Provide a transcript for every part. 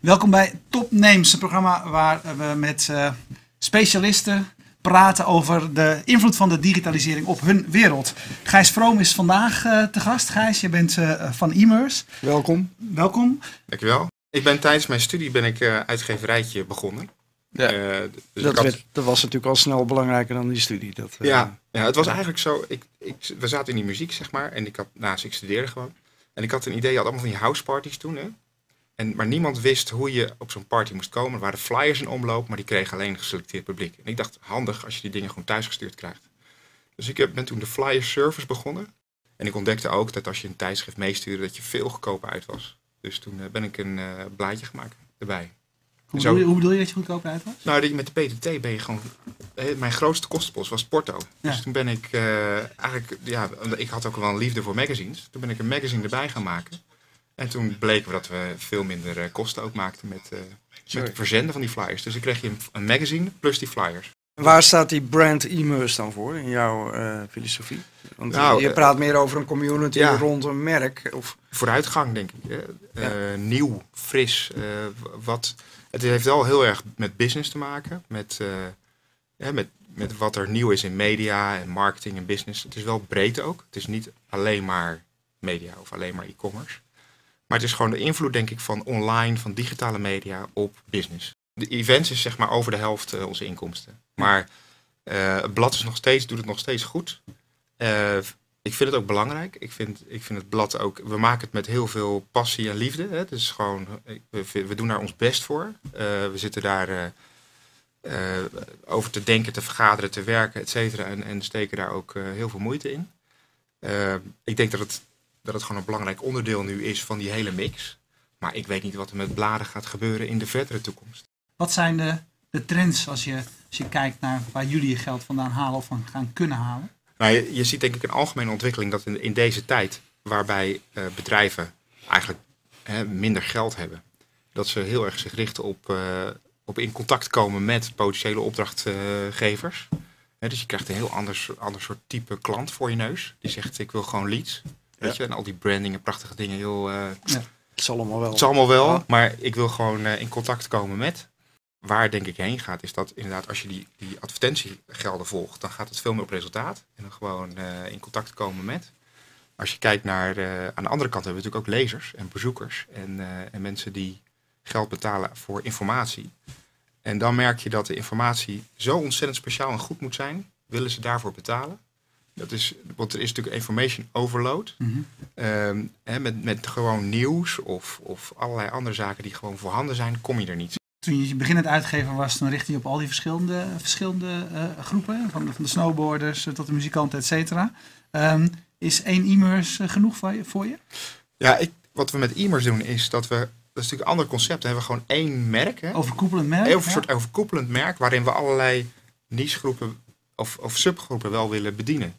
Welkom bij Top Names, een programma waar we met uh, specialisten praten over de invloed van de digitalisering op hun wereld. Gijs Vroom is vandaag uh, te gast. Gijs, je bent uh, van Immers. Welkom. Welkom. Dankjewel. Ik ben tijdens mijn studie ben ik uitgeverijtje begonnen. Ja, dus dat, had... dat, was natuurlijk al snel belangrijker dan die studie. Dat, ja, ja, het was eigenlijk zo. Ik, ik, we zaten in die muziek, zeg maar. En ik had, naast ik studeerde gewoon. En ik had een idee, je had allemaal van die houseparties toen. Hè? En, maar niemand wist hoe je op zo'n party moest komen. Er waren flyers in omloop, maar die kregen alleen geselecteerd publiek. En ik dacht, handig als je die dingen gewoon thuis gestuurd krijgt. Dus ik heb, ben toen de flyer service begonnen. En ik ontdekte ook dat als je een tijdschrift meestuurde, dat je veel goedkoper uit was. Dus toen eh, ben ik een uh, blaadje gemaakt erbij. Hoe, bedoel je, hoe bedoel je dat je goedkoper uit was? Nou, met de PTT ben je gewoon... Mijn grootste kostenpost was Porto. Dus toen ben ik uh, eigenlijk... Ja, ik had ook wel een liefde voor magazines. Toen ben ik een magazine erbij gaan maken. En toen bleken we dat we veel minder uh, kosten ook maakten met, uh, met het verzenden van die flyers. Dus dan kreeg je een, magazine plus die flyers. Waar staat die brand e-merse dan voor in jouw uh, filosofie? Want nou, je praat meer over een community ja, rond een merk. Of... Vooruitgang, denk ik. Ja. Nieuw, fris. wat, het heeft wel heel erg met business te maken. Met, met, met wat er nieuw is in media en marketing en business. Het is wel breed ook. Het is niet alleen maar media of alleen maar e-commerce. Maar het is gewoon de invloed, denk ik, van online, van digitale media op business. De events is zeg maar over de helft uh, onze inkomsten. Maar uh, het blad is nog steeds, doet het nog steeds goed. Uh, ik vind het ook belangrijk. Ik vind, ik vind het blad ook. We maken het met heel veel passie en liefde. Hè. Het is gewoon, we, we doen daar ons best voor. we zitten daar over te denken, te vergaderen, te werken, et cetera. En, en steken daar ook heel veel moeite in. ik denk dat het dat het gewoon een belangrijk onderdeel nu is van die hele mix. Maar ik weet niet wat er met bladen gaat gebeuren in de verdere toekomst. Wat zijn de, de trends als je, als je kijkt naar waar jullie je geld vandaan halen of van gaan kunnen halen? Nou, je, je ziet denk ik een algemene ontwikkeling dat in, in deze tijd, waarbij uh, bedrijven eigenlijk hè, minder geld hebben, dat ze heel erg zich richten op, uh, op in contact komen met potentiële opdrachtgevers. dus je krijgt een heel anders, ander soort type klant voor je neus. Die zegt ik wil gewoon leads. Weet je, en al die branding en prachtige dingen. Heel, uh, ja. Het zal allemaal wel. Het zal allemaal wel, maar ik wil gewoon uh, in contact komen met. Waar denk ik heen gaat, is dat inderdaad als je die, die advertentiegelden volgt, dan gaat het veel meer op resultaat. En dan gewoon uh, in contact komen met. Als je kijkt naar, aan de andere kant hebben we natuurlijk ook lezers en bezoekers en, en mensen die geld betalen voor informatie. En dan merk je dat de informatie zo ontzettend speciaal en goed moet zijn, willen ze daarvoor betalen. Dat is, want er is natuurlijk information overload. Mm hè, met, met gewoon nieuws of, of allerlei andere zaken die gewoon voorhanden zijn, kom je er niet. Toen je beginnend uitgeven was, dan richtte je op al die verschillende, verschillende uh, groepen. Van de, van de snowboarders tot de muzikanten, et cetera. Um, is één e-merse genoeg voor je? Ja, ik, wat we met e-merse doen is dat we dat is natuurlijk een ander concept. We hebben gewoon één merk. Hè? Overkoepelend merk. Een ja. soort overkoepelend merk waarin we allerlei nichegroepen of, of subgroepen wel willen bedienen.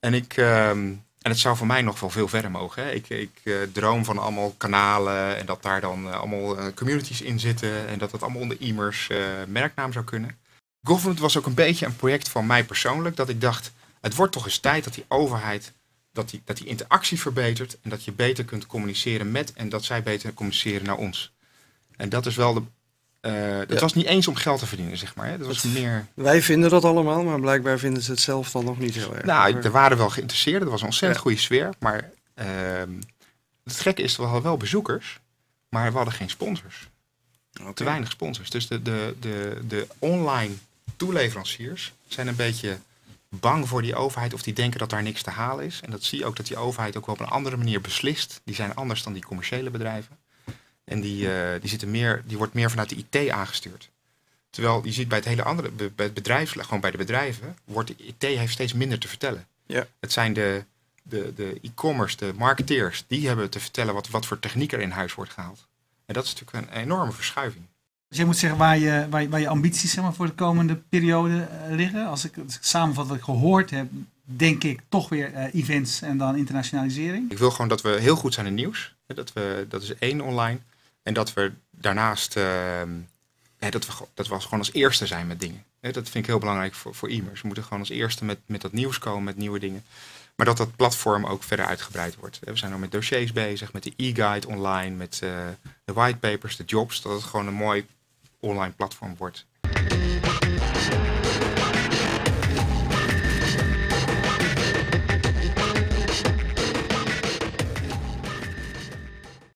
En ik, ehm, en het zou voor mij nog wel veel verder mogen. Hè. Ik, ik uh, droom van allemaal kanalen en dat daar dan uh, allemaal uh, communities in zitten en dat dat allemaal onder Immers merknaam zou kunnen. Government was ook een beetje een project van mij persoonlijk, dat ik dacht, het wordt toch eens tijd dat die overheid, dat die, dat die interactie verbetert en dat je beter kunt communiceren met en dat zij beter communiceren naar ons. En dat is wel de, uh, het was niet eens om geld te verdienen, zeg maar. Hè. Dat was meer... Wij vinden dat allemaal, maar blijkbaar vinden ze het zelf dan nog niet heel erg. Nou, er waren wel geïnteresseerden. Er was een ontzettend goede sfeer. Maar uh, het gekke is, we hadden wel bezoekers, maar we hadden geen sponsors. Okay. Te weinig sponsors. Dus de, de, de, de online toeleveranciers zijn een beetje bang voor die overheid of die denken dat daar niks te halen is. En dat zie je ook dat die overheid ook wel op een andere manier beslist. Die zijn anders dan die commerciële bedrijven. En die, uh, die, zitten meer, die wordt meer vanuit de IT aangestuurd. Terwijl je ziet bij het hele andere, bij het bedrijf, gewoon bij de bedrijven, wordt de IT heeft steeds minder te vertellen. Ja. Het zijn de, de, de e-commerce, de marketeers, die hebben te vertellen wat, wat voor techniek er in huis wordt gehaald. En dat is natuurlijk een enorme verschuiving. Dus je moet zeggen waar je, waar je, waar je ambities zeg maar, voor de komende periode uh, liggen. Als ik, als ik samenvat wat ik gehoord heb, denk ik toch weer uh, events en dan internationalisering. Ik wil gewoon dat we heel goed zijn in nieuws. Dat, we, dat is één online. En dat we daarnaast, ehm, dat, we, dat we gewoon als eerste zijn met dingen. dat vind ik heel belangrijk voor, voor e-mails. We moeten gewoon als eerste met, met dat nieuws komen, met nieuwe dingen. Maar dat dat platform ook verder uitgebreid wordt. We zijn al met dossiers bezig, met de e-guide online, met eh, de whitepapers, de jobs. Dat het gewoon een mooi online platform wordt.